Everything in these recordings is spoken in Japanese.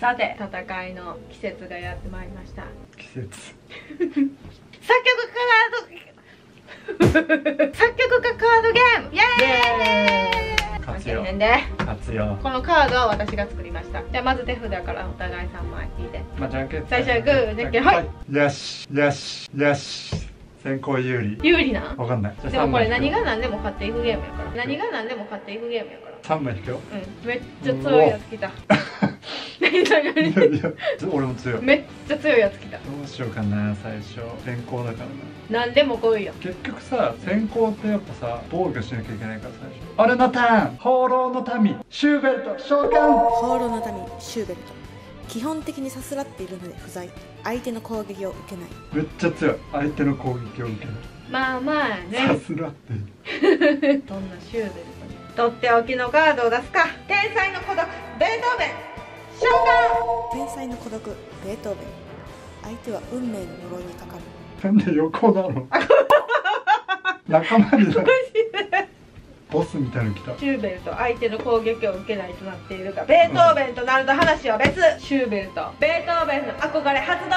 さて。戦いの季節がやってまいりました。季節。作曲家カード 作曲家カードゲーム。イエーイ勝つよ。負けへんで勝つよ。このカードは私が作りました。じゃあまず手札からお互い3枚。引いて。まあじゃんけん最初はグーじゃんけんはい。よしよしよし。先行有利。有利な？わかんない。じゃあでもこれ何が何でも勝っていくゲームやから。何が何でも勝っていくゲームやから。三枚引くよ。うん。めっちゃ強いやつ来たいや何いや俺も強い。どめっちゃ強いやつ来た。うしようかな最初。先行だからな。何でも来いよ。結局さ先行ってやっぱさ防御しなきゃいけないから最初。俺のターン。放浪の民。シューベルト召喚。放浪の民シューベルト。基本的にさすらっているので不在。相手の攻撃を受けない。めっちゃ強い。相手の攻撃を受けるまあまあさねすらって。い るどんなシューベルトに。とっておきのカードを出すか。天才の孤独。ベートーベン天才の孤独ベートーベン。相手は運命の呪いにかかる。なんで横なの仲間になるボスみたいなの来た。シューベルト相手の攻撃を受けないとなっているがベートーベンとなると話は別。シューベルト。ベートーベンの憧れ発動。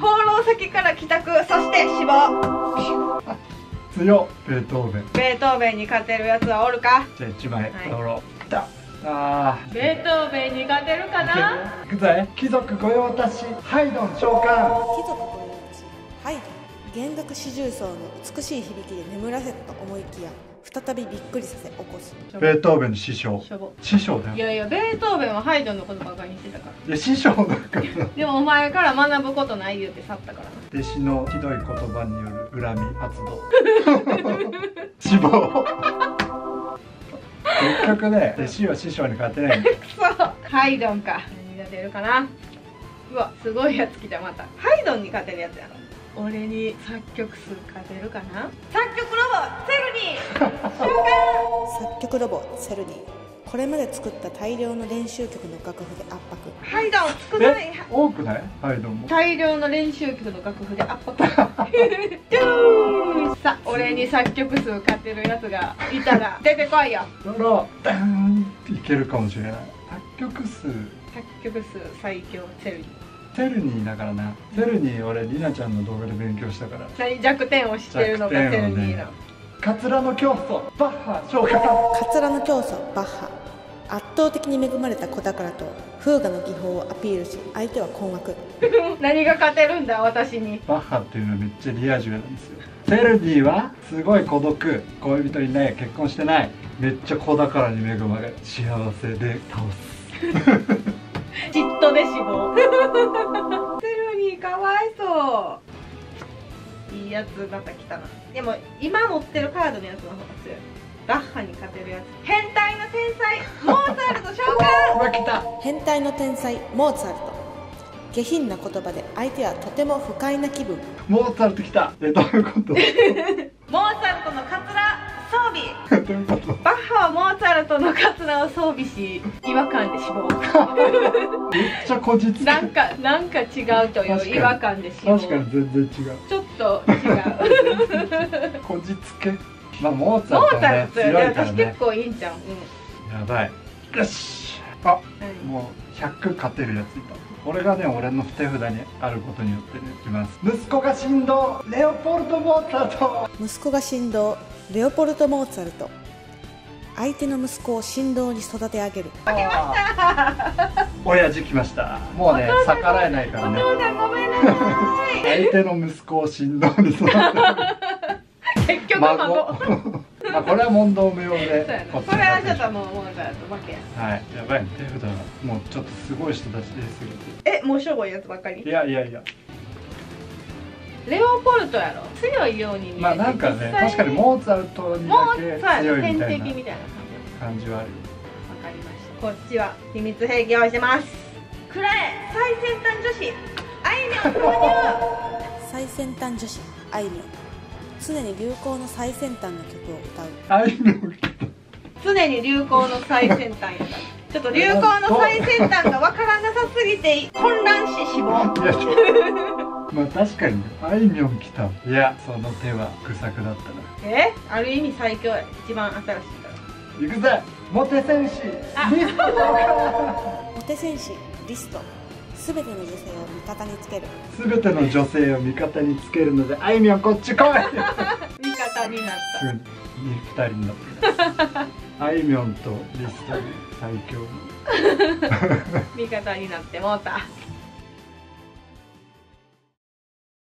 放浪先から帰宅そして死亡。強っベートーベン。ベートーベンに勝てるやつはおるか？じゃあ1枚はい取ろう、きたあー。ベートーベンに勝てるかな？行くぜ。貴族御用達ハイドン召喚。貴族御用達ハイド弦楽四重奏の美しい響きで眠らせたと思いきや再びびっくりさせ起こす。ベートーベンの師匠。師匠だよ。いやいやベートーベンはハイドンのことばかりにしてたから。いや師匠だから。でもお前から学ぶことない言うて去ったから。な弟子のひどい言葉による恨み発動 死亡結局ね弟子は師匠に勝てないんだ。よくそハイドンか。何が出るかな？うわすごいやつ来たまた。ハイドンに勝てるやつやろ俺に作曲数勝てるかな？作曲ロボセルニー。召喚作曲ロボセルニーこれまで作った大量の練習曲の楽譜で圧迫。ハイドン少ない。え多くない？ハイドンも。大量の練習曲の楽譜で圧迫。ドゥーンさあ俺に作曲数勝てるやつがいたら 出てこいよ。ダーンっていけるかもしれない。作曲数。作曲数最強セルニーセルニーだからな。セルニー俺りなちゃんの動画で勉強したから。何？弱点を知ってるのかセルニーのカツラの競争バッハ召喚カツラの教祖バッハ。圧倒的に恵まれた子宝と風雅の技法をアピールし相手は困惑。何が勝てるんだ私に。バッハっていうのはめっちゃリア充なんですよ。セルニーはすごい孤独恋人いない結婚してない。めっちゃ子宝に恵まれ幸せで倒す。嫉妬で死亡。セルニーかわいそういいやつまた来たな。でも今持ってるカードのやつの方が強い。バッハに勝てるやつ。変態の天才モーツァルト召喚変態の天才モーツァルト。下品な言葉で相手はとても不快な気分。モーツァルト来た。えどういうこと？モーツァルトのカツラ装備。バッハはモーツァルトのカツラを装備し違和感で死亡めっちゃこじつけなんかなんか違うという違和感で死亡確かに全然違う。ちょっと違う。こじつけ。まあモーツァモルトはねーツァルト強いから私ね結構いいんじゃん。うん。やばい。よし。あ何もう100勝てるやついた。これがね俺の手札にあることによってねいきます。息子が振動。レオポルト・モーツァルト。息子が振動レオポルト・モーツァルト。相手の息子を振動に育て上げる。親父来ました。もうね逆らえないからね。お父さんごめんなさ相手の息子を振動に育て結局孫。孫。まあこれは問答無用でこれはちょっちともうモーツァルト負けや。はい。やばい。手札がもうちょっとすごい人たち出すぎてえもうしょぼいやつばっかり？いやいやいや。レオポルトやろ強いように見えてまあなんかね確かにモーツァルトにもだけ強ない天みたいな敵みたいな感じ。感じはあるわかりました。こっちは秘密兵器用意してます。くらえ。最先端女子。あいみょん購入最先端女子。あいみょん。常に流行の最先端の曲を歌う。あいみょん常に流行の最先端やから。ちょっと流行の最先端がわからなさすぎて混乱し死亡まあ確かにあいみょん来た。いやその手は愚策だったな。え？ある意味最強や一番新しいから行くぜ。モテ戦士。あ。リストモテ戦士。リスト。すべての女性を味方につける。全ての女性を味方につけるのであいみょんこっち来い。味方になっすぐに二人になってあいみょんとリスト最強 味方になってもうた